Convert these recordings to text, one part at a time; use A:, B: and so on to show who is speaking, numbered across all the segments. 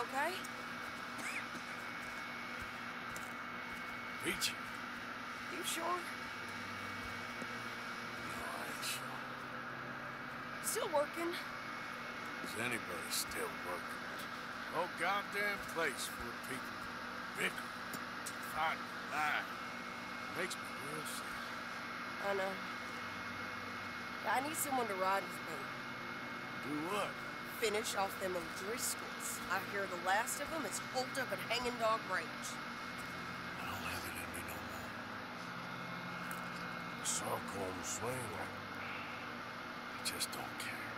A: okay?
B: Peachy.
A: You sure?
B: No, I ain't sure.
A: Still working.
B: Is anybody still working? Oh, goddamn place of people. Bickering, fighting, lying. Makes me real sick.
A: I know. I need someone to ride with me.
B: Do what?
A: Finish off them O'Driscolls. I hear the last of them is holed up at Hanging Dog Ranch.
B: I don't have it in me no more. I saw Colm swing. I, I just don't care.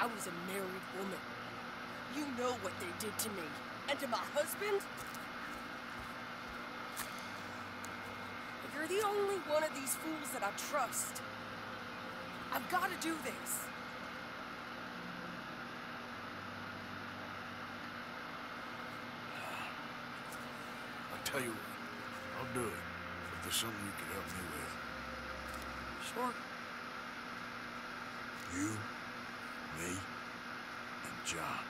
A: I was a married woman. You know what they did to me. And to my husband? If you're the only one of these fools that I trust. I've got to do this.
B: I'll tell you what. I'll do it. If there's something you can help me with.
A: Sure.
B: You, me, and John.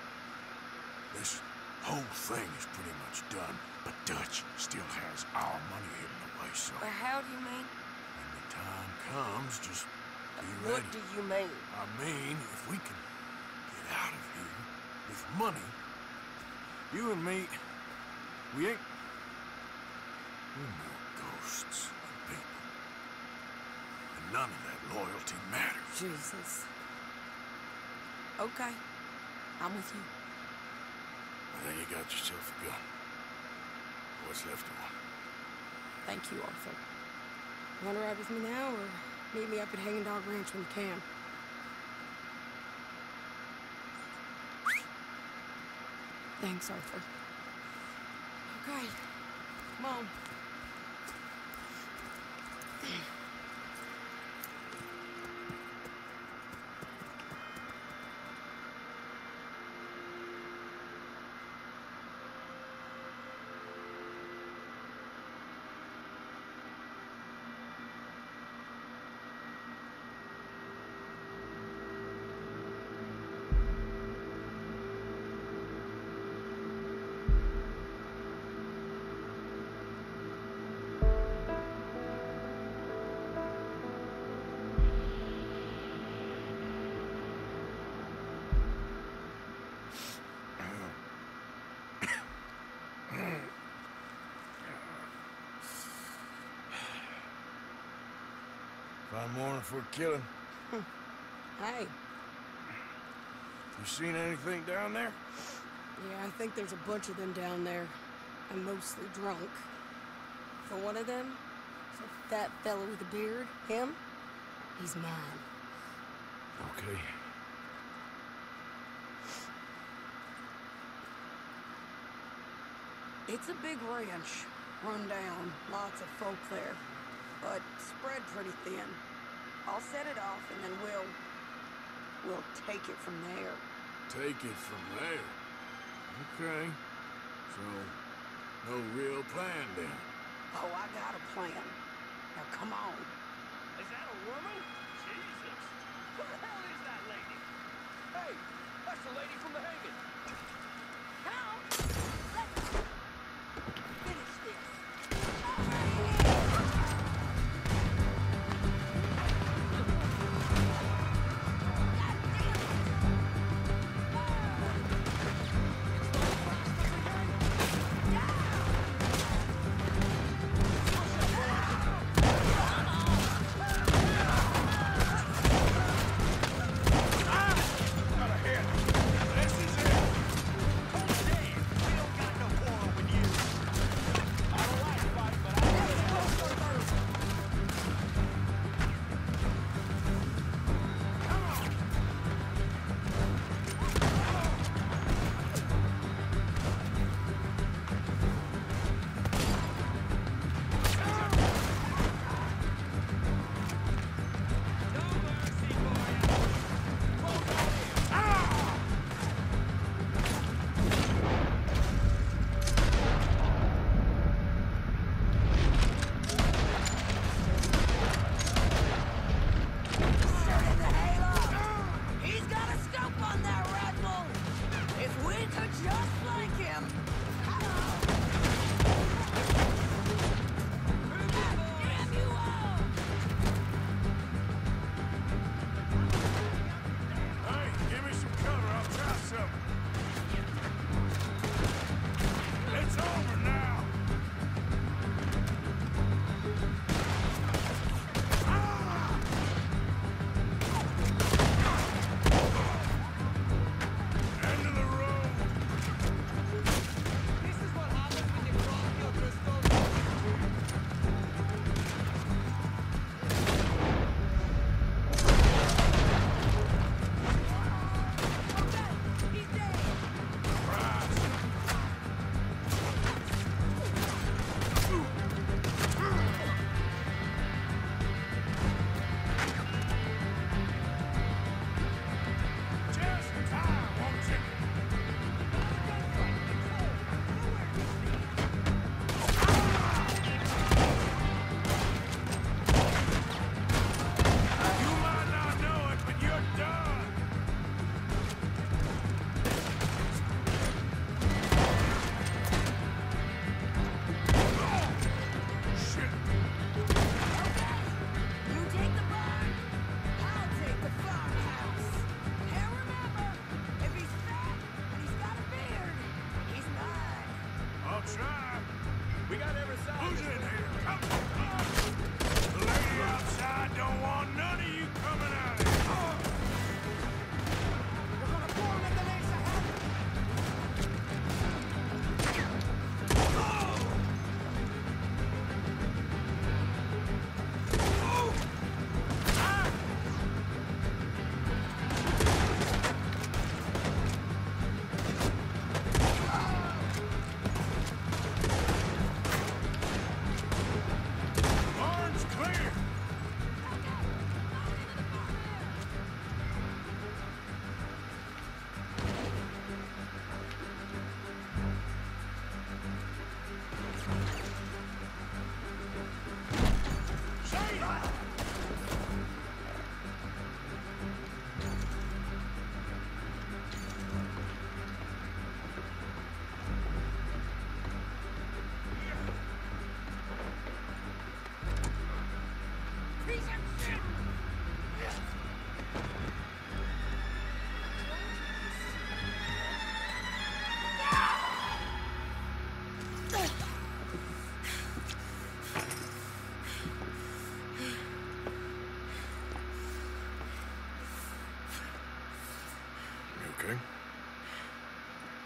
B: This whole thing is pretty much done, but Dutch still has our money hidden away, so
A: But how do you mean?
B: when the time comes, just be ready.
A: What do you mean?
B: I mean, if we can get out of here with money, you and me, we ain't... Ghosts than people. And none of that loyalty matters.
A: Jesus. Okay. I'm with you.
B: And then you got yourself a gun. What's left of one.
A: Thank you, Arthur. You want to ride with me now, or meet me up at Hanging Dog Ranch when you can? Thanks, Arthur. Okay. Come on. Thank you.
B: Fine morning for a killing. Hmm.
A: Hey.
B: You seen anything down there?
A: Yeah, I think there's a bunch of them down there. I'm mostly drunk. For one of them, is a fat fella with a beard. Him? He's mine.
B: Okay.
C: It's a big ranch, run down, lots of folk there, but spread pretty thin. I'll set it off and then we'll, we'll take it from there.
B: Take it from there. Okay. So, no real plan then.
C: Oh, I got a plan. Now come on.
D: Is that a woman? Jesus. Who the hell is that lady? Hey, that's the lady from the hanging.
C: Now, let's finish this.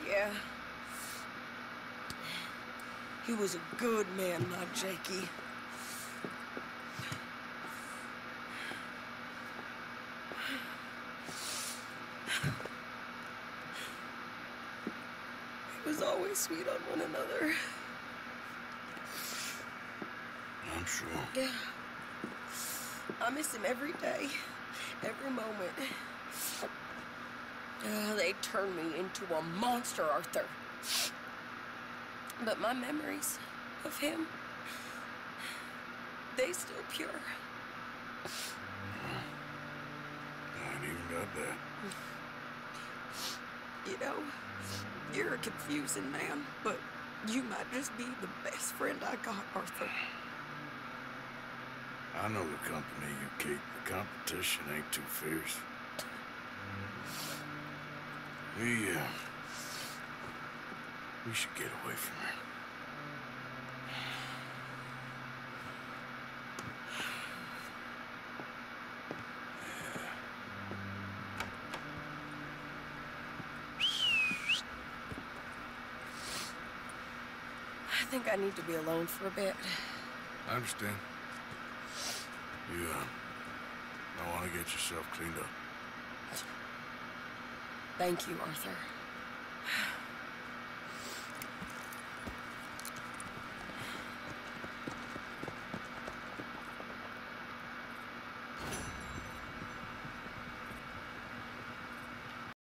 A: Yeah. He was a good man, not Jakey. He was always sweet on one another.
B: I'm sure.
A: Yeah. I miss him every day, every moment. Uh, they turned me into a monster, Arthur. But my memories of him, they still pure.
B: I ain't even got that.
C: You know, you're a confusing man, but you might just be the best friend I got, Arthur.
B: I know the company you keep. The competition ain't too fierce. We, uh, we should get away from her.
A: I think I need to be alone for a bit.
B: I understand. You, uh, don't want to get yourself cleaned up.
A: Thank you, Arthur.